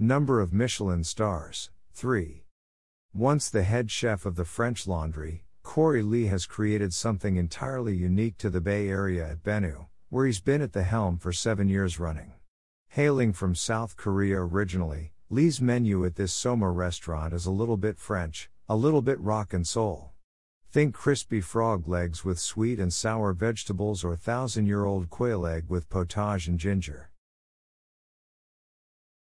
Number of Michelin stars 3. Once the head chef of the French Laundry, Corey Lee has created something entirely unique to the Bay Area at Benu, where he's been at the helm for seven years running. Hailing from South Korea originally, Lee's menu at this Soma restaurant is a little bit French, a little bit rock and Seoul. Think crispy frog legs with sweet and sour vegetables or thousand year old quail egg with potage and ginger.